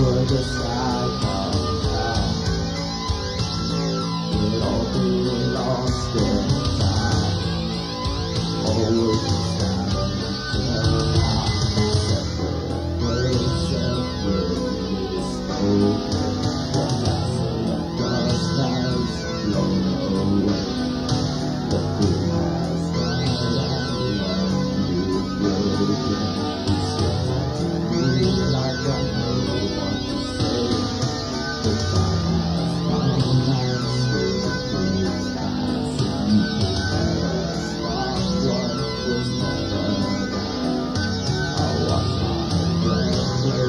for the.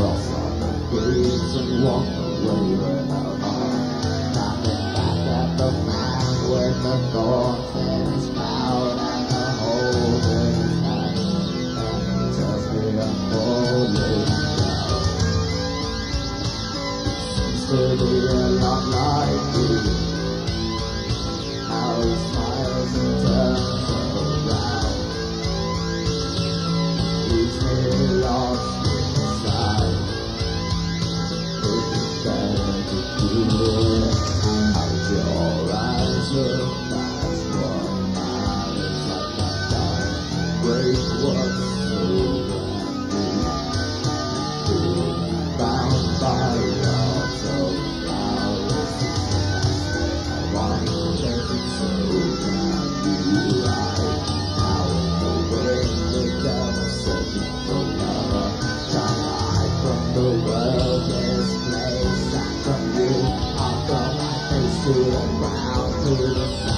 cross all the bridges and walk away without harm. Talking about that the mind with the thoughts and its mouth and the whole thing. its. And it tells me I'm falling. Seems to be a lot like you. How he smiles and turns around. từ vào từ